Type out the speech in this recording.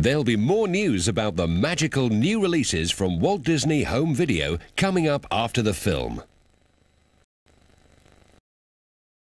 There'll be more news about the magical new releases from Walt Disney Home Video coming up after the film.